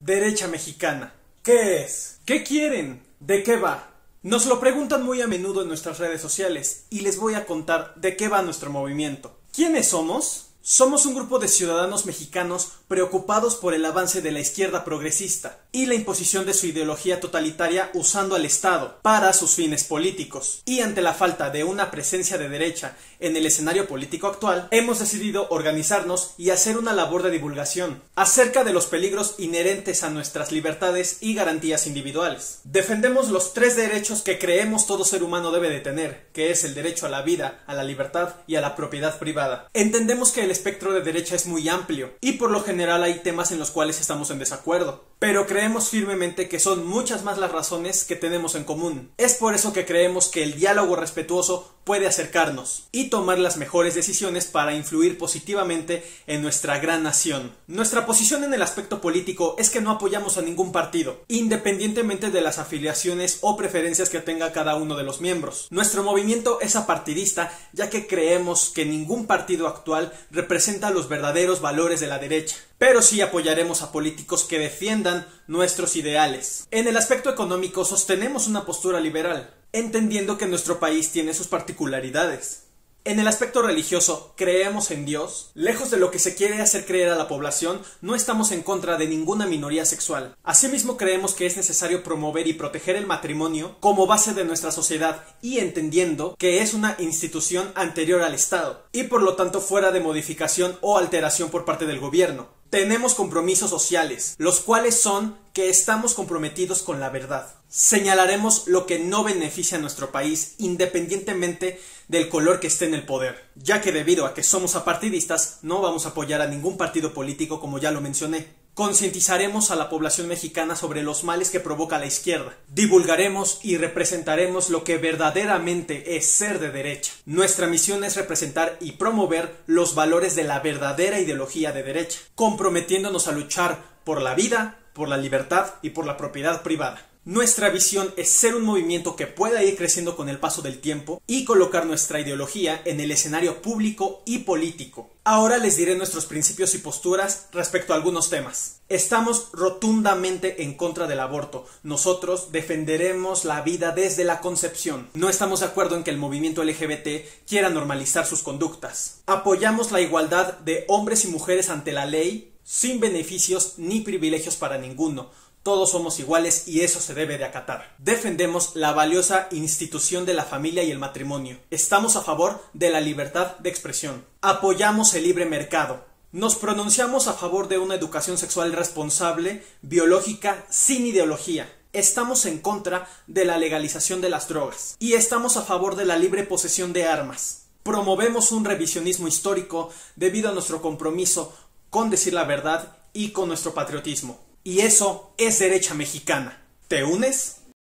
Derecha mexicana. ¿Qué es? ¿Qué quieren? ¿De qué va? Nos lo preguntan muy a menudo en nuestras redes sociales y les voy a contar de qué va nuestro movimiento. ¿Quiénes somos? Somos un grupo de ciudadanos mexicanos preocupados por el avance de la izquierda progresista y la imposición de su ideología totalitaria usando al Estado para sus fines políticos. Y ante la falta de una presencia de derecha en el escenario político actual, hemos decidido organizarnos y hacer una labor de divulgación acerca de los peligros inherentes a nuestras libertades y garantías individuales. Defendemos los tres derechos que creemos todo ser humano debe de tener, que es el derecho a la vida, a la libertad y a la propiedad privada. Entendemos que el espectro de derecha es muy amplio y por lo general hay temas en los cuales estamos en desacuerdo, pero creemos firmemente que son muchas más las razones que tenemos en común. Es por eso que creemos que el diálogo respetuoso puede acercarnos y tomar las mejores decisiones para influir positivamente en nuestra gran nación. Nuestra posición en el aspecto político es que no apoyamos a ningún partido, independientemente de las afiliaciones o preferencias que tenga cada uno de los miembros. Nuestro movimiento es apartidista ya que creemos que ningún partido actual representa los verdaderos valores de la derecha, pero sí apoyaremos a políticos que defiendan nuestros ideales. En el aspecto económico sostenemos una postura liberal, entendiendo que nuestro país tiene sus particularidades. En el aspecto religioso, creemos en Dios. Lejos de lo que se quiere hacer creer a la población, no estamos en contra de ninguna minoría sexual. Asimismo, creemos que es necesario promover y proteger el matrimonio como base de nuestra sociedad y entendiendo que es una institución anterior al Estado y por lo tanto fuera de modificación o alteración por parte del gobierno. Tenemos compromisos sociales, los cuales son que estamos comprometidos con la verdad. Señalaremos lo que no beneficia a nuestro país independientemente del color que esté en el poder, ya que debido a que somos apartidistas no vamos a apoyar a ningún partido político como ya lo mencioné. Concientizaremos a la población mexicana sobre los males que provoca la izquierda. Divulgaremos y representaremos lo que verdaderamente es ser de derecha. Nuestra misión es representar y promover los valores de la verdadera ideología de derecha, comprometiéndonos a luchar por la vida, por la libertad y por la propiedad privada. Nuestra visión es ser un movimiento que pueda ir creciendo con el paso del tiempo y colocar nuestra ideología en el escenario público y político. Ahora les diré nuestros principios y posturas respecto a algunos temas. Estamos rotundamente en contra del aborto. Nosotros defenderemos la vida desde la concepción. No estamos de acuerdo en que el movimiento LGBT quiera normalizar sus conductas. Apoyamos la igualdad de hombres y mujeres ante la ley sin beneficios ni privilegios para ninguno todos somos iguales y eso se debe de acatar. Defendemos la valiosa institución de la familia y el matrimonio. Estamos a favor de la libertad de expresión. Apoyamos el libre mercado. Nos pronunciamos a favor de una educación sexual responsable, biológica, sin ideología. Estamos en contra de la legalización de las drogas. Y estamos a favor de la libre posesión de armas. Promovemos un revisionismo histórico debido a nuestro compromiso con decir la verdad y con nuestro patriotismo. Y eso es derecha mexicana. ¿Te unes?